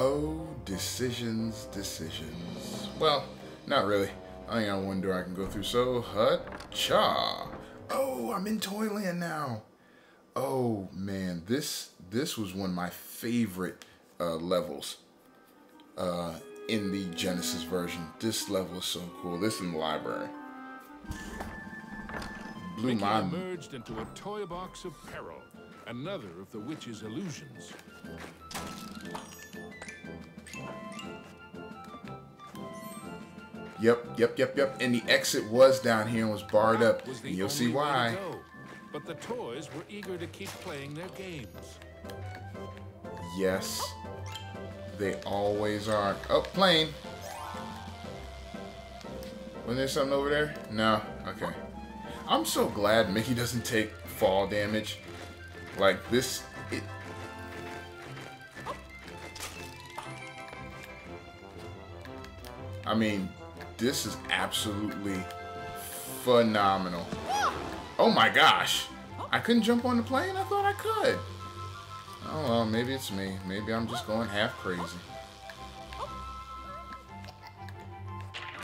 Oh, decisions, decisions. Well, not really. I only got one door I can go through, so ha-cha. Oh, I'm in Toyland now. Oh man, this this was one of my favorite uh, levels uh, in the Genesis version. This level is so cool. This in the library. Blew Mickey my emerged into a toy box of peril, another of the witch's illusions. Yep, yep, yep, yep. And the exit was down here and was barred up. And you'll see why. go. But the toys were eager to keep playing their games. Yes, they always are. Oh, plane. Wasn't there something over there? No. Okay. I'm so glad Mickey doesn't take fall damage. Like this. It, I mean, this is absolutely phenomenal. Oh my gosh. I couldn't jump on the plane? I thought I could. Oh well, maybe it's me. Maybe I'm just going half crazy.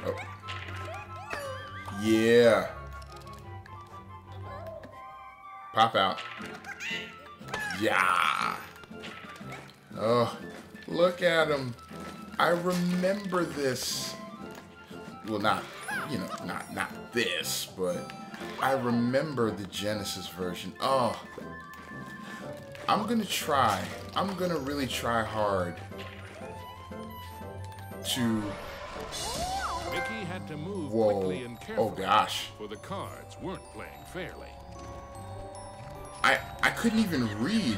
Oh. Yeah. Pop out. Yeah. Oh, look at him. I remember this. Well, not, you know, not not this, but I remember the Genesis version. Oh, I'm gonna try. I'm gonna really try hard to. Mickey had to move Whoa. quickly and Oh gosh. for the cards weren't playing fairly. I I couldn't even read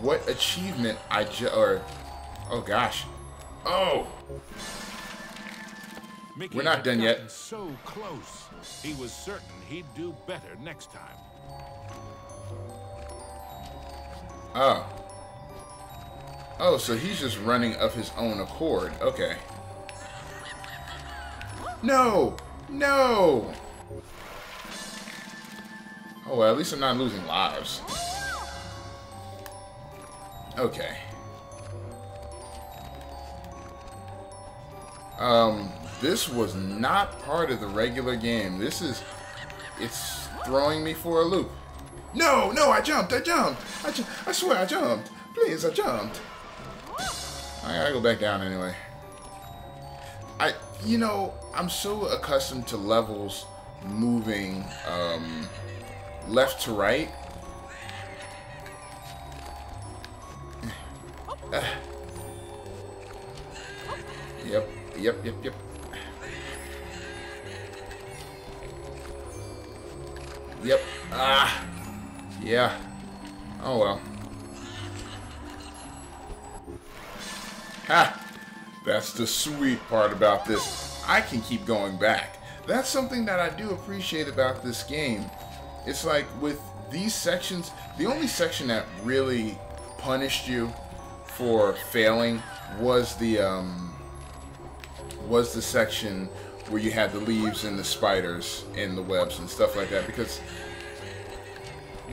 what achievement I ju or. Oh gosh. Oh. Mickey We're not done yet. So close. He was certain he'd do better next time. Oh. Oh, so he's just running of his own accord. Okay. No! No! Oh, well, at least I'm not losing lives. Okay. Um, this was not part of the regular game. This is... It's throwing me for a loop. No, no, I jumped, I jumped. I, ju I swear I jumped. Please, I jumped. I gotta go back down anyway. I, you know, I'm so accustomed to levels moving um, left to right. Yep, yep, yep, yep. Yep. Ah. Yeah. Oh well. Ha! That's the sweet part about this. I can keep going back. That's something that I do appreciate about this game. It's like with these sections, the only section that really punished you for failing was the um was the section where you had the leaves and the spiders and the webs and stuff like that because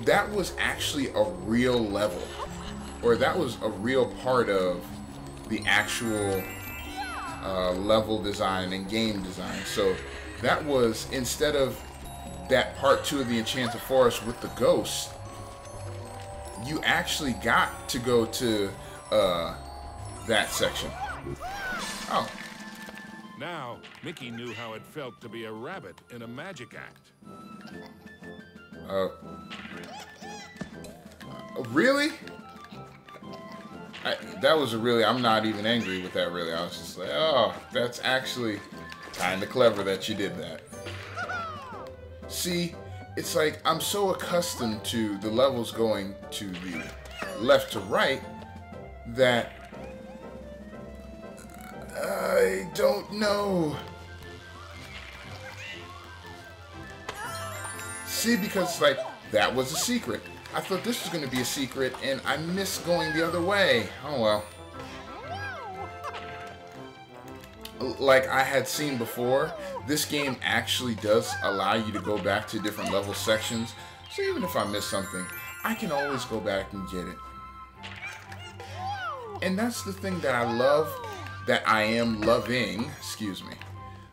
that was actually a real level or that was a real part of the actual uh, level design and game design. So that was instead of that part two of the enchanted forest with the ghosts you actually got to go to uh, that section. Oh Now, Mickey knew how it felt to be a rabbit in a magic act. Uh, really? I, that was a really. I'm not even angry with that. Really, I was just like, oh, that's actually kind of clever that you did that. See, it's like I'm so accustomed to the levels going to the left to right that I don't know. See, because like that was a secret. I thought this was going to be a secret, and I missed going the other way. Oh well. Like I had seen before, this game actually does allow you to go back to different level sections. So even if I miss something, I can always go back and get it. And that's the thing that I love, that I am loving, excuse me.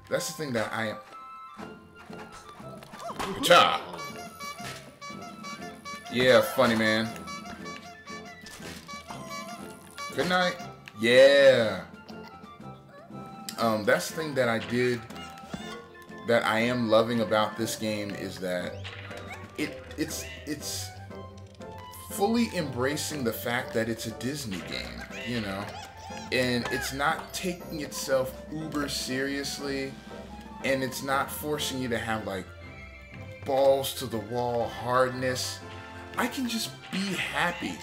That's the thing that I am. Cha. Yeah, funny man. Good night. Yeah. Um, that's the thing that I did that I am loving about this game is that it it's it's fully embracing the fact that it's a Disney game, you know, and it's not taking itself uber seriously, and it's not forcing you to have like balls to the wall hardness. I can just be happy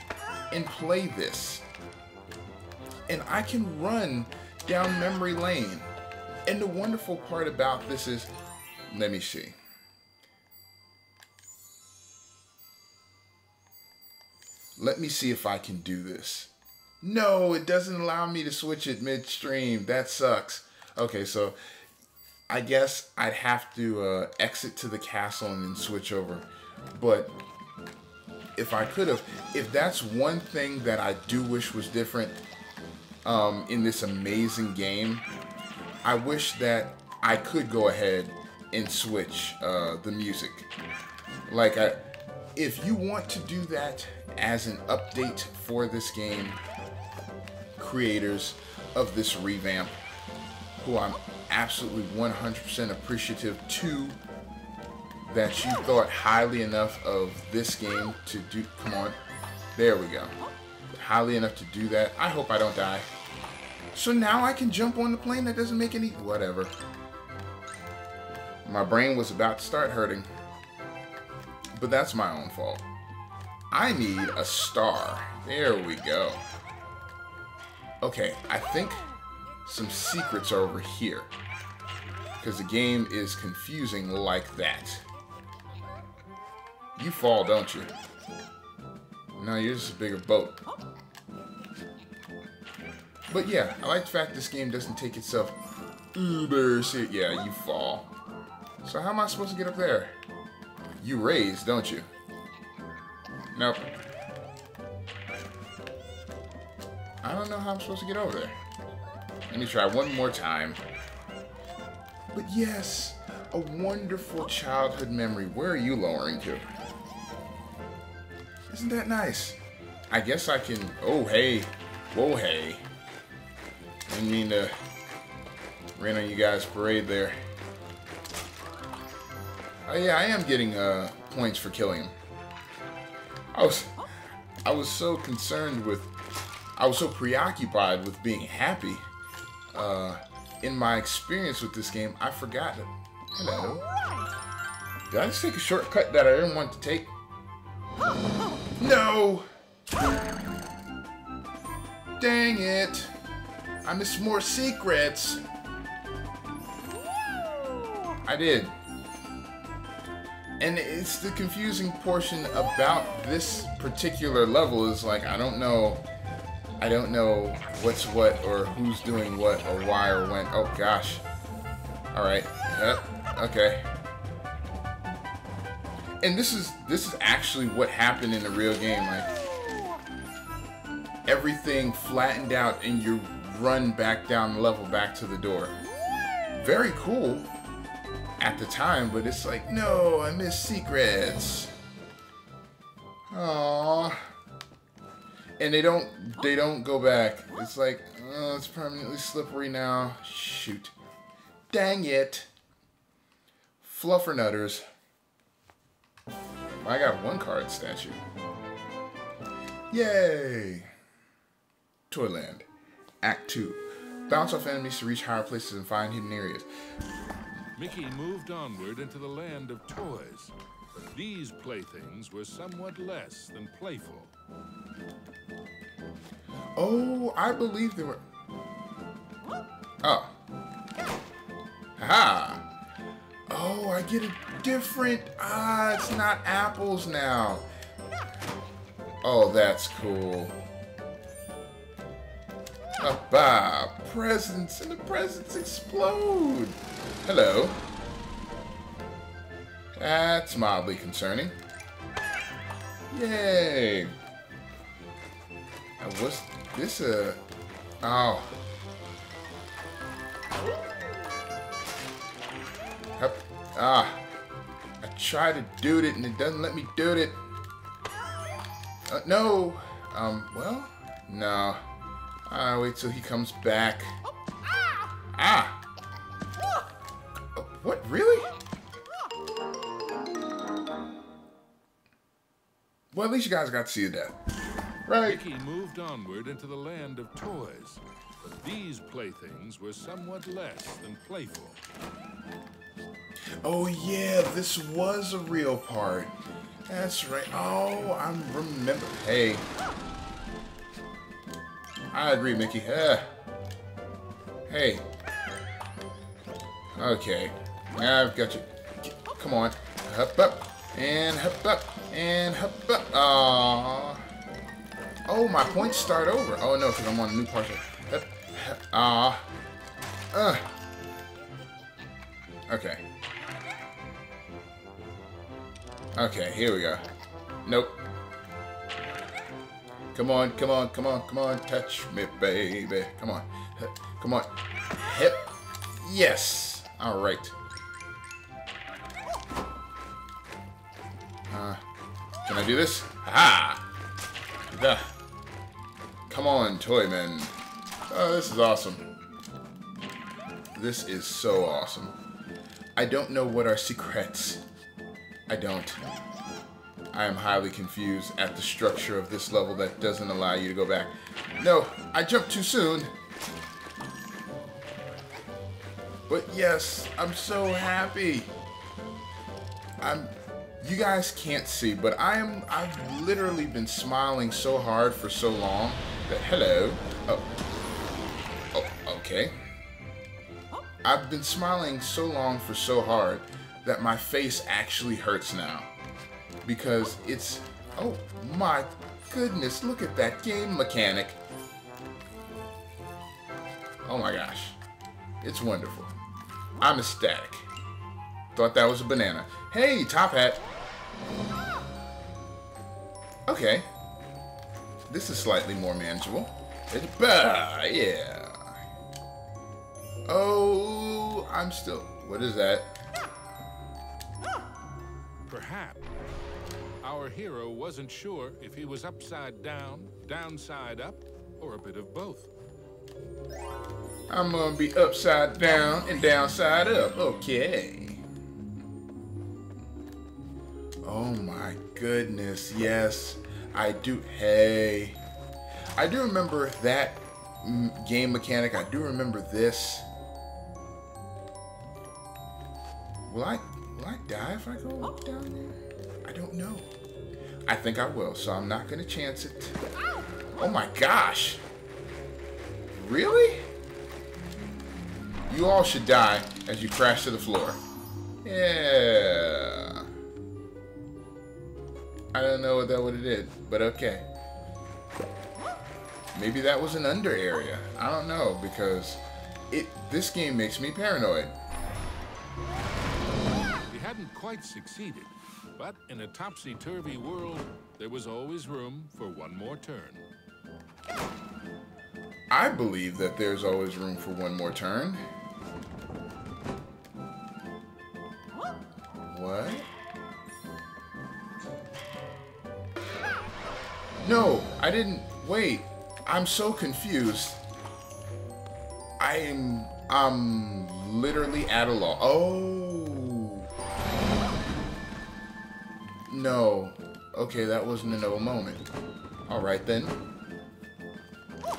and play this. And I can run down memory lane. And the wonderful part about this is, let me see. Let me see if I can do this. No, it doesn't allow me to switch it midstream. That sucks. Okay, so I guess I'd have to uh, exit to the castle and then switch over. But if I could have, if that's one thing that I do wish was different um, in this amazing game, I wish that I could go ahead and switch uh, the music. Like, I, if you want to do that as an update for this game, creators of this revamp, who I'm absolutely 100% appreciative to, that you thought highly enough of this game to do. Come on. There we go. Highly enough to do that. I hope I don't die. So now I can jump on the plane that doesn't make any... Whatever. My brain was about to start hurting. But that's my own fault. I need a star. There we go. Okay, I think some secrets are over here. Because the game is confusing like that. You fall, don't you? No, you're just a bigger boat. But yeah, I like the fact this game doesn't take itself uber serious. Yeah, you fall. So how am I supposed to get up there? You raise, don't you? Nope. I don't know how I'm supposed to get over there. Let me try one more time. But yes, a wonderful childhood memory. Where are you lowering to? Isn't that nice? I guess I can... Oh, hey. Whoa, hey. Didn't mean to rain on you guys' parade there. Oh yeah, I am getting uh, points for killing him. I was, I was so concerned with, I was so preoccupied with being happy. Uh, in my experience with this game, I forgot that. Hello. Did I just take a shortcut that I didn't want to take? No! Dang it! I missed more secrets. I did. And it's the confusing portion about this particular level is like, I don't know, I don't know what's what or who's doing what or why or when. Oh gosh. Alright. Yep. Okay. And this is, this is actually what happened in the real game. Like, everything flattened out and you're run back down the level back to the door. Very cool at the time, but it's like, no, I miss secrets. Aww. And they don't they don't go back. It's like, oh, it's permanently slippery now. Shoot. Dang it. Fluffernutters. I got one card statue. Yay! Toyland. Act 2. Bounce off enemies to reach higher places and find hidden areas. Mickey moved onward into the land of toys. These playthings were somewhat less than playful. Oh, I believe they were... Oh. Ha! Oh, I get a different... Ah, it's not apples now. Oh, that's cool. Abba, presents, and the presents explode. Hello. That's mildly concerning. Yay. Was This, uh... Oh. Ah. I try to do it and it doesn't let me do it. Uh, no. Um, well, no. I wait till he comes back. Ah! Uh, what, really? Well, at least you guys got to see that. Right. Mickey moved onward into the land of toys. But these playthings were somewhat less than playful. Oh yeah, this was a real part. That's right. Oh, I remember. Hey. I agree, Mickey. Uh, hey. Okay. Now I've got you. Come on. Hop up. And hop up. And up. Oh, my points start over. Oh, no, because I'm on a new. Hop. Hop. Uh. Okay. Okay, here we go. Nope. Come on, come on, come on, come on. Touch me, baby. Come on. Come on. Hip. Yes. All right. Can I do this? Ha! The. Come on, Toyman. Oh, this is awesome. This is so awesome. I don't know what are secrets. I don't. I am highly confused at the structure of this level that doesn't allow you to go back. No, I jumped too soon. But yes, I'm so happy. I'm you guys can't see, but I am I've literally been smiling so hard for so long that hello. Oh. Oh, okay. I've been smiling so long for so hard that my face actually hurts now. Because it's, oh my goodness, look at that game mechanic. Oh my gosh. It's wonderful. I'm ecstatic. Thought that was a banana. Hey, Top Hat. Okay. This is slightly more manageable. It's, bah, yeah. Oh, I'm still... What is that? Perhaps our hero wasn't sure if he was upside down, downside up, or a bit of both. I'm gonna be upside down and downside up. Okay. Oh my goodness, yes. I do. Hey. I do remember that game mechanic. I do remember this. Will I will I die if I go up down there? I don't know. I think I will, so I'm not gonna chance it. Oh my gosh. Really? You all should die as you crash to the floor. Yeah. I don't know what that would have did, but okay. Maybe that was an under area. I don't know because it this game makes me paranoid. He hadn't quite succeeded, but in a topsy-turvy world, there was always room for one more turn. I believe that there's always room for one more turn. What? No, I didn't. Wait. I'm so confused. I am. I'm literally at a loss. Oh. No. Okay, that wasn't a no moment. Alright then.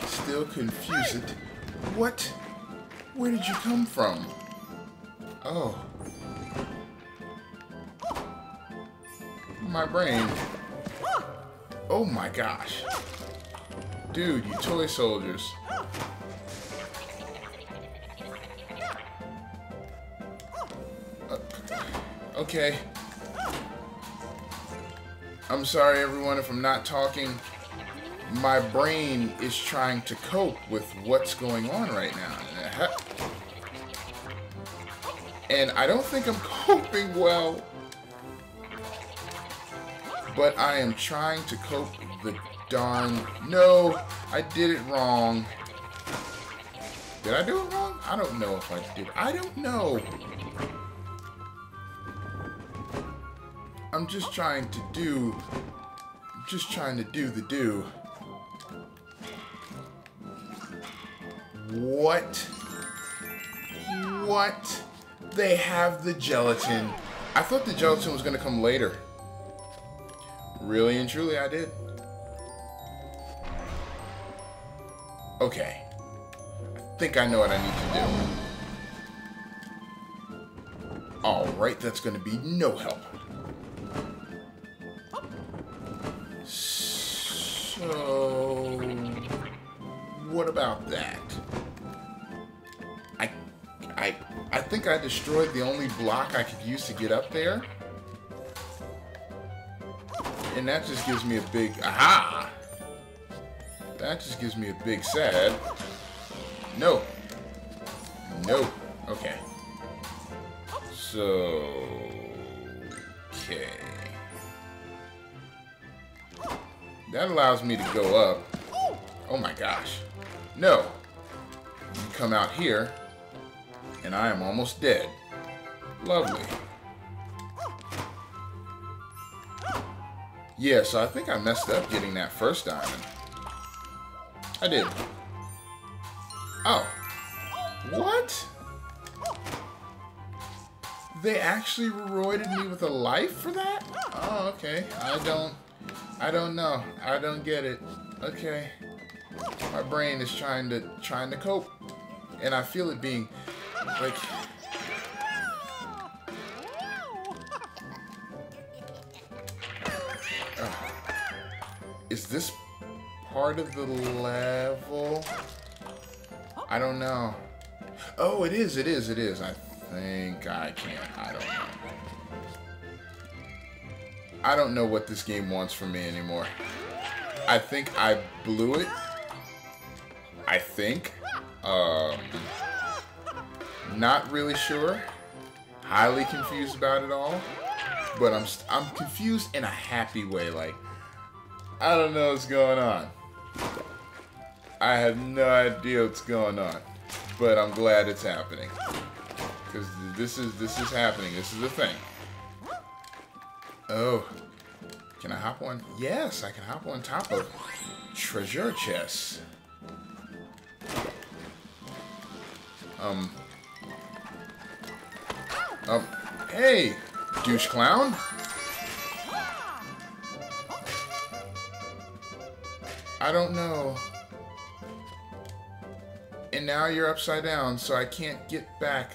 Still confused. What? Where did you come from? Oh. My brain. Oh my gosh. Dude, you toy soldiers. Uh, okay. I'm sorry everyone if I'm not talking. My brain is trying to cope with what's going on right now. And I don't think I'm coping well. But I am trying to cope the darn... No! I did it wrong. Did I do it wrong? I don't know if I did. I don't know. I'm just trying to do... just trying to do the do. What? What? They have the gelatin. I thought the gelatin was going to come later. Really and truly, I did. Okay. I think I know what I need to do. Alright, that's going to be no help. So... What about that? I... I... I think I destroyed the only block I could use to get up there. And that just gives me a big... Aha! That just gives me a big sad. No. No. Okay. So... Okay. That allows me to go up. Oh my gosh. No. You come out here, and I am almost dead. Lovely. Yeah, so I think I messed up getting that first diamond. I did. Oh. What? They actually rewarded me with a life for that? Oh, okay. I don't... I don't know. I don't get it. Okay. My brain is trying to trying to cope. And I feel it being like Is this part of the level? I don't know. Oh, it is, it is, it is. I think I can. I don't know. I don't know what this game wants from me anymore. I think I blew it. I think. Um, not really sure. Highly confused about it all. But I'm I'm confused in a happy way. Like, I don't know what's going on. I have no idea what's going on. But I'm glad it's happening. Because this is this is happening. This is a thing. Oh. Can I hop on? Yes, I can hop on top of treasure chests. Um. Um. Hey, douche clown. I don't know. And now you're upside down, so I can't get back.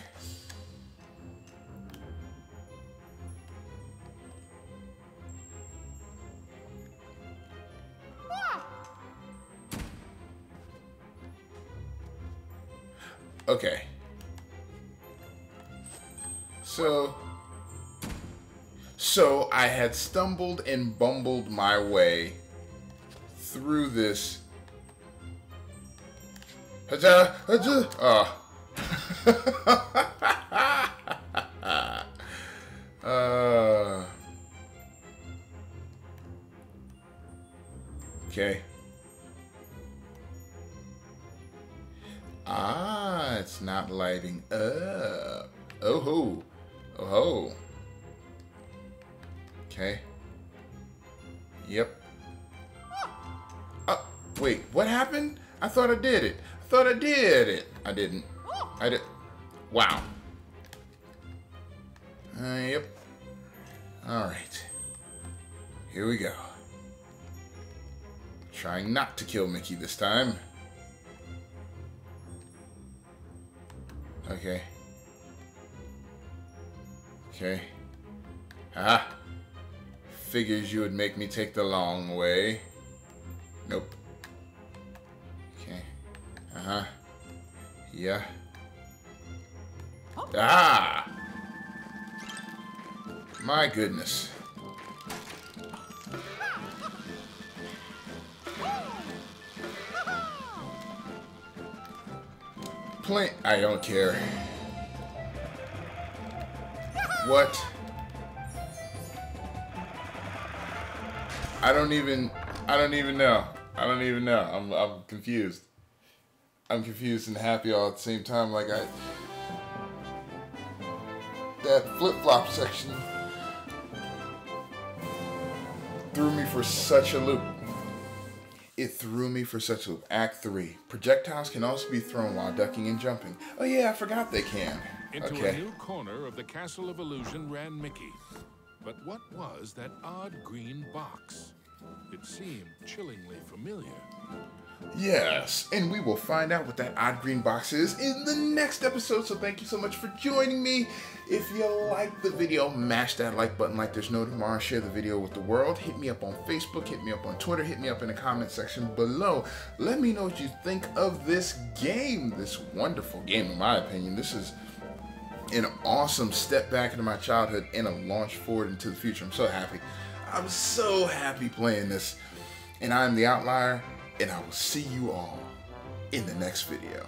Okay. So... So, I had stumbled and bumbled my way through this. Haja, haja, oh. uh. Okay. Ah, it's not lighting up. Oh ho. Oh ho. Okay. Yep. Wait, what happened? I thought I did it. I thought I did it. I didn't. I did. Wow. Uh, yep. Alright. Here we go. Trying not to kill Mickey this time. Okay. Okay. Ah. Figures you would make me take the long way. Nope. Uh-huh. Yeah. Ah! My goodness. Play. I don't care. What? I don't even. I don't even know. I don't even know. I'm I'm confused. I'm confused and happy all at the same time. Like I that flip flop section threw me for such a loop. It threw me for such a loop. Act three. Projectiles can also be thrown while ducking and jumping. Oh yeah, I forgot they can. Into okay. a new corner of the Castle of Illusion ran Mickey. But what was that odd green box? It seemed chillingly familiar. Yes, and we will find out what that odd green box is in the next episode. So thank you so much for joining me. If you like the video, mash that like button like there's no tomorrow. Share the video with the world. Hit me up on Facebook, hit me up on Twitter, hit me up in the comment section below. Let me know what you think of this game, this wonderful game, in my opinion. This is an awesome step back into my childhood and a launch forward into the future. I'm so happy. I'm so happy playing this. And I'm the outlier, and I will see you all in the next video.